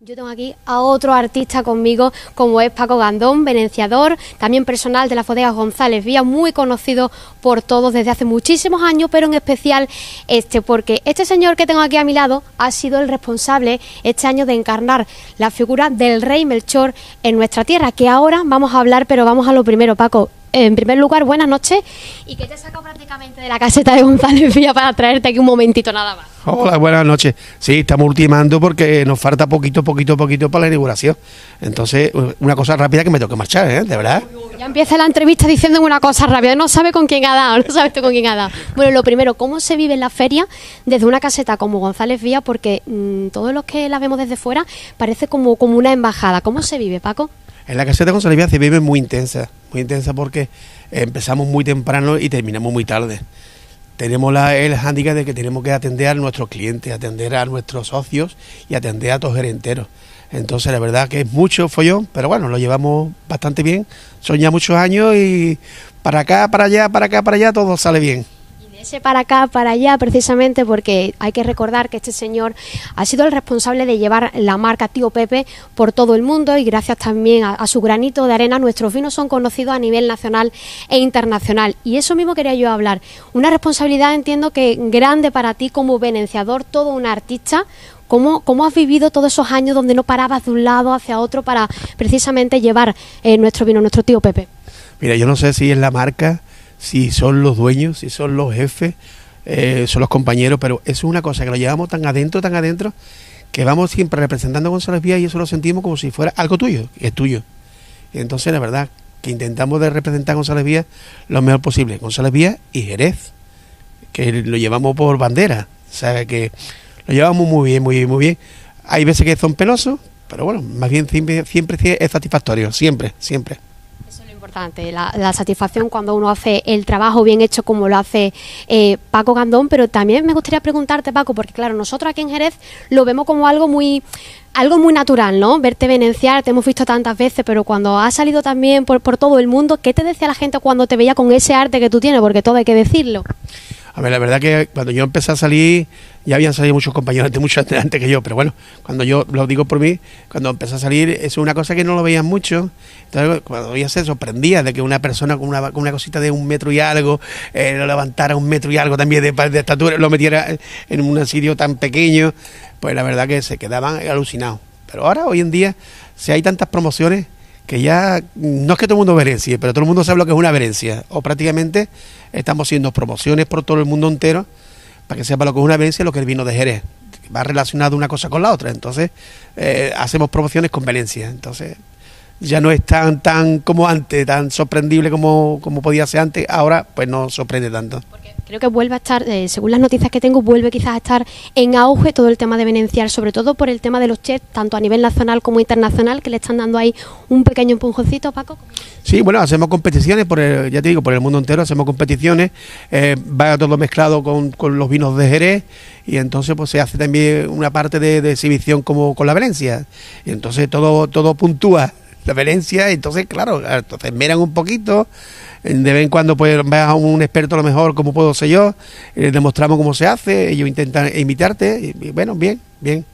Yo tengo aquí a otro artista conmigo, como es Paco Gandón, venenciador, también personal de la Fodega González Vía, muy conocido por todos desde hace muchísimos años, pero en especial este, porque este señor que tengo aquí a mi lado ha sido el responsable este año de encarnar la figura del rey Melchor en nuestra tierra, que ahora vamos a hablar, pero vamos a lo primero, Paco. En primer lugar, buenas noches y que te he sacado prácticamente de la caseta de González Vía para traerte aquí un momentito nada más. Hola, buenas noches. Sí, estamos ultimando porque nos falta poquito, poquito, poquito para la inauguración. Entonces, una cosa rápida que me tengo que marchar, ¿eh? De verdad. Ya empieza la entrevista diciendo una cosa rápida. No sabe con quién ha dado, no sabes tú con quién ha dado. Bueno, lo primero, ¿cómo se vive en la feria desde una caseta como González Vía? Porque mm, todos los que la vemos desde fuera parece como, como una embajada. ¿Cómo se vive, Paco? En la caseta González Vía se vive muy intensa, intensa porque empezamos muy temprano y terminamos muy tarde tenemos la, el hándicap de que tenemos que atender a nuestros clientes, atender a nuestros socios y atender a todos enteros. Entonces, la verdad que es mucho follón, pero bueno, lo llevamos bastante bien. Son ya muchos años y para acá, para allá, para acá, para allá, todo sale bien para acá, para allá, precisamente porque hay que recordar que este señor ha sido el responsable de llevar la marca Tío Pepe por todo el mundo y gracias también a, su granito de arena nuestros vinos son conocidos a nivel nacional e internacional. Y eso mismo quería yo hablar. Una responsabilidad entiendo que grande para ti como venenciador, todo un artista, ¿Cómo, ¿Cómo, has vivido todos esos años donde no parabas de un lado hacia otro para precisamente llevar eh, nuestro vino, nuestro tío Pepe? Mira, yo no sé si es la marca si son los dueños, si son los jefes, eh, son los compañeros, pero eso es una cosa que lo llevamos tan adentro, tan adentro, que vamos siempre representando a González Vía y eso lo sentimos como si fuera algo tuyo, es tuyo. Entonces, la verdad, que intentamos de representar a González Vía lo mejor posible. González Vía y Jerez, que lo llevamos por bandera, sabe que lo llevamos muy bien, muy bien, muy bien. Hay veces que son penosos, pero bueno, más bien siempre, siempre es satisfactorio, siempre, siempre la, satisfacción cuando uno hace el trabajo bien hecho como lo hace eh, Paco Gandón, pero también me gustaría preguntarte, Paco, porque claro, nosotros aquí en Jerez lo vemos como algo muy algo muy natural, ¿no? Verte venenciar, te hemos visto tantas veces, pero cuando has salido también por, por todo el mundo, ¿qué te decía la gente cuando te veía con ese arte que tú tienes? Porque todo hay que decirlo. A ver, la verdad que cuando yo empecé a salir, ya habían salido muchos compañeros de mucho antes, que yo, pero bueno, cuando yo lo digo por mí, cuando empecé a salir, es una cosa que no lo veían mucho. Entonces, cuando ya se sorprendía de que una persona con una, con una cosita de un metro y algo, eh, lo levantara un metro y algo también de, de estatura, lo metiera en un sitio tan pequeño, pues la verdad que se quedaban alucinados. Pero ahora, hoy en día, si hay tantas promociones, que ya no es que todo el mundo verencie, pero todo el mundo sabe lo que es una verencia, o prácticamente estamos haciendo promociones por todo el mundo entero para que sepa lo que es una verencia lo que el vino de Jerez. Va relacionado una cosa con la otra, entonces eh, hacemos promociones con Valencia, entonces ya no es tan, tan como antes, tan sorprendible como, como podía ser antes, ahora pues no sorprende tanto creo que vuelve a estar, eh, según las noticias que tengo, vuelve quizás a estar en auge todo el tema de venenciar, sobre todo por el tema de los chefs, tanto a nivel nacional como internacional, que le están dando ahí un pequeño empujoncito, Paco. Sí, bueno, hacemos competiciones, por el, ya te digo, por el mundo entero hacemos competiciones, eh, va todo mezclado con, los vinos de Jerez y entonces pues se hace también una parte de, exhibición como con la Valencia y entonces todo, todo puntúa Valencia, entonces claro, entonces miran un poquito, de vez en cuando pues vas a un experto a lo mejor como puedo ser yo, les demostramos cómo se hace, ellos intentan imitarte y, bueno, bien, bien.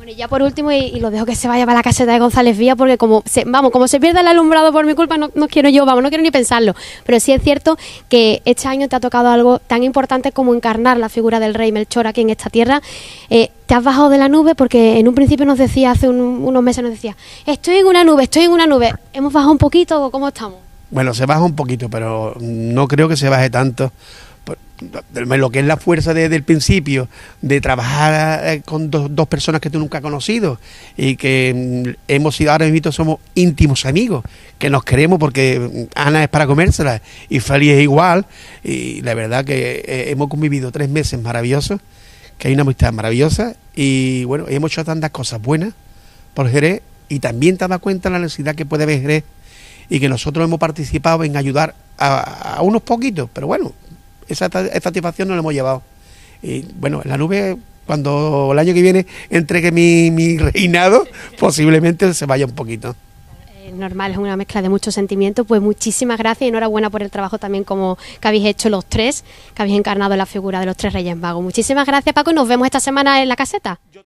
Bueno, y ya por último, y, lo dejo que se vaya para la caseta de González Vía, porque como se, vamos, como se pierde el alumbrado por mi culpa, no, quiero yo, vamos, no quiero ni pensarlo. Pero sí es cierto que este año te ha tocado algo tan importante como encarnar la figura del rey Melchor aquí en esta tierra. Eh, te has bajado de la nube porque en un principio nos decía, hace unos meses nos decía, estoy en una nube, estoy en una nube. ¿Hemos bajado un poquito o cómo estamos? Bueno, se baja un poquito, pero no creo que se baje tanto. Lo que es la fuerza desde el principio, de trabajar eh, con dos, personas que tú nunca has conocido y que mm, hemos sido, ahora mismo somos íntimos amigos, que nos queremos porque mm, Ana es para comérsela y Feli es igual. Y la verdad que eh, hemos convivido tres meses maravillosos, que hay una amistad maravillosa y bueno, hemos hecho tantas cosas buenas por Jerez y también te das cuenta de la necesidad que puede haber Jerez y que nosotros hemos participado en ayudar a, unos poquitos, pero bueno, esa, satisfacción nos la hemos llevado. Y bueno, en la nube, cuando el año que viene entregue mi, mi reinado, posiblemente se vaya un poquito normal, es una mezcla de muchos sentimientos. Pues muchísimas gracias y enhorabuena por el trabajo también como que habéis hecho los tres, que habéis encarnado la figura de los tres Reyes Magos. Muchísimas gracias Paco y nos vemos esta semana en la caseta.